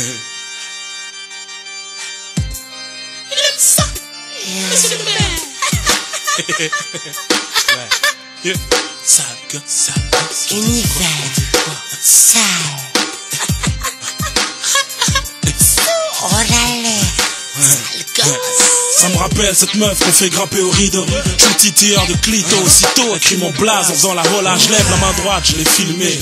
Il aime ça. Monsieur le maire. Ça me rappelle cette meuf qu'on fait grimper au rideau. Je suis titilleur de clito, aussitôt écrit mon blaze en faisant la rola. Je lève la main droite, je l'ai filmé.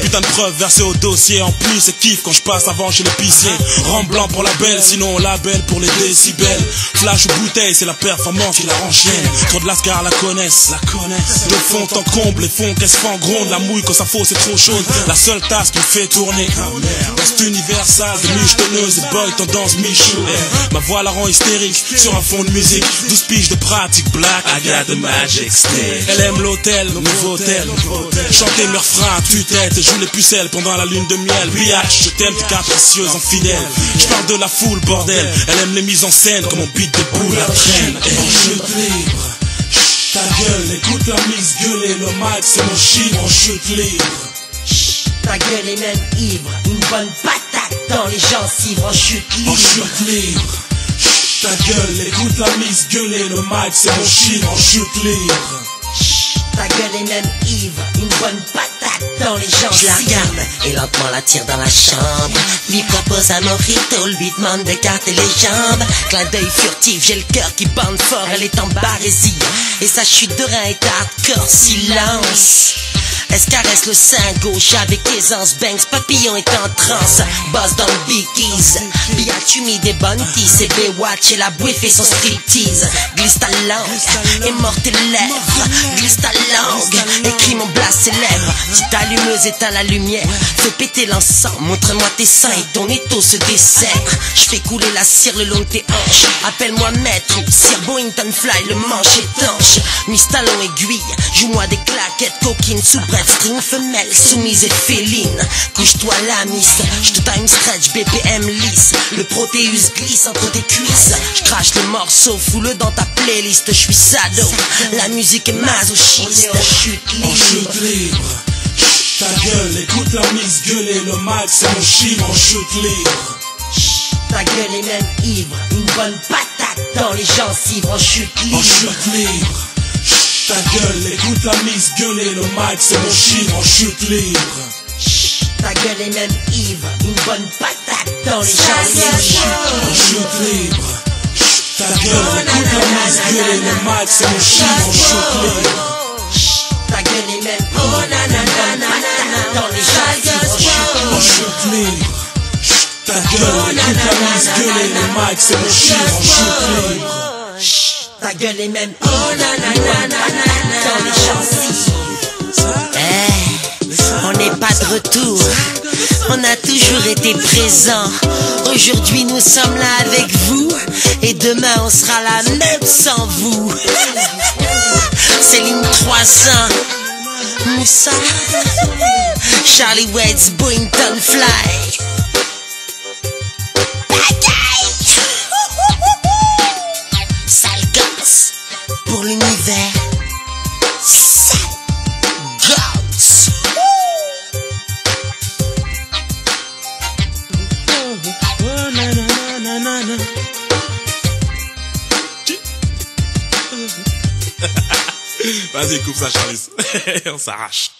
Putain de preuve versée au dossier. En plus, c'est kiff quand je passe avant chez l'épicier. Rang blanc pour la belle, sinon on label pour les décibels. Flash ou bouteille, c'est la performance qui la rend chienne. Trop de lascar la connaissent, la connaissent. De fond en comble, les fonds se fait en gronde. La mouille quand ça faut, c'est trop chaude. La seule tasse qui me fait tourner. Dans cet univers sale de miches tonneuses, des boys tendance Michou. Eh, Ma voix la rend hystérique sur un fond de musique. 12 piges de pratique black. I got the magic stick. Elle aime l'hôtel, le nouveau hôtel. Chanter mes refrains à tue-tête et joue les pucelles pendant la lune de miel. Biatch, je t'aime, t'es capricieuse, infidèle. Je parle de la foule, bordel. Elle aime les mises en scène comme on beat de boule la traîne. Et en chute libre. Chut, Ta gueule, écoute la mise gueuler, le mic c'est mon chiffre en chute libre. Ta gueule est même ivre. Une bonne patate dans les gencives en chute En libre. chute libre. Ta gueule, écoute la mise gueuler, le mic c'est mon chiffre en chute libre. Ta gueule est même ivre, une bonne patate dans les jambes. Je la regarde et lentement la tire dans la chambre. Lui propose un mojito, lui demande d'écarter les jambes. Clin d'œil furtif, j'ai le cœur qui bande fort, elle est en barésie. Et sa chute de rein est hardcore, silence. Elle se caresse le sein gauche avec aisance, Banks, papillon est en transe, boss dans le bickies. Biatumi des bonnes c'est Baywatch et la bouée fait son striptease. Glisse ta langue, et mord tes lèvres, glisse ta langue, écris mon blast célèbre. Petite allumeuse éteins la lumière, fais péter l'encens, montre-moi tes seins et ton étau se dessert. Je fais couler la cire le long de tes hanches, appelle-moi maître, Sir Boington Fly, le manche étanche. Miss Talon aiguille, joue-moi des claquettes, coquines sous bref, string femelle, soumise et féline. Couche-toi la miss, je te time stretch, BPM lisse. Le protéus glisse entre tes cuisses. Je crache les morceaux, fous-le dans ta playlist, je suis sado. La musique est masochiste, chute En libre. chute libre. Chut, Ta gueule, écoute la mise gueuler, le mic c'est mon chiffre en chute libre. Ta gueule est même ivre, une bonne patate dans les gencives en chute En chute libre. Chut, Ta gueule, écoute la mise gueuler, le mic c'est mon chiffre en chute libre. Ta gueule est même ivre, une bonne patate dans les gencives. En chute libre. Chut, Ta gueule, écoute la mise gueuler, le mic c'est mon chiffre en chute libre. Ta gueule est même ivre, une bonne patate dans les Ta gueule, le c'est libre. Ta gueule est même bonne patate dans les gencives. Eh, on n'est pas de retour. On a toujours été présent. Aujourd'hui, nous sommes là avec vous. Et demain, on sera là même sans vous. Céline 300. Moussa. Charlie Waits, Boynton Fly. Pour l'univers. Vas-y, coupe ça, Charlie. On s'arrache.